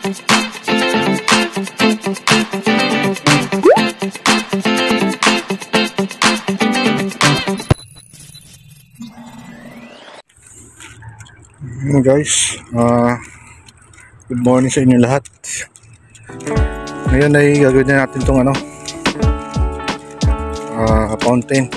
Yun guys, ah good morning sa inyo lahat. Ngayon ay gagawin na natin tong ano, ah fountain.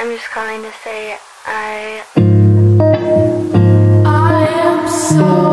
I'm just calling to say I I am so